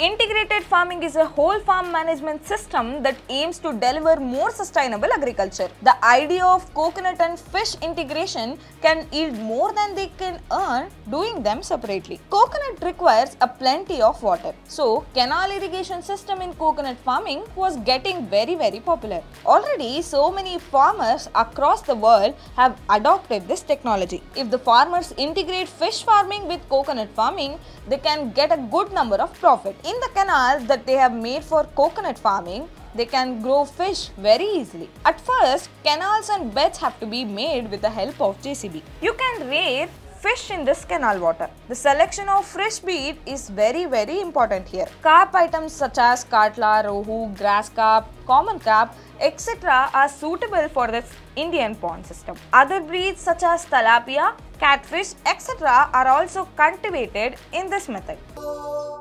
Integrated farming is a whole farm management system that aims to deliver more sustainable agriculture. The idea of coconut and fish integration can yield more than they can earn doing them separately. Coconut requires a plenty of water. So, canal irrigation system in coconut farming was getting very very popular. Already so many farmers across the world have adopted this technology. If the farmers integrate fish farming with coconut farming, they can get a good number of profit. In the canals that they have made for coconut farming, they can grow fish very easily. At first, canals and beds have to be made with the help of JCB. You can raise fish in this canal water. The selection of fresh breed is very very important here. Carp items such as katla, rohu, grass carp, common carp, etc. are suitable for this Indian pond system. Other breeds such as tilapia, catfish, etc. are also cultivated in this method.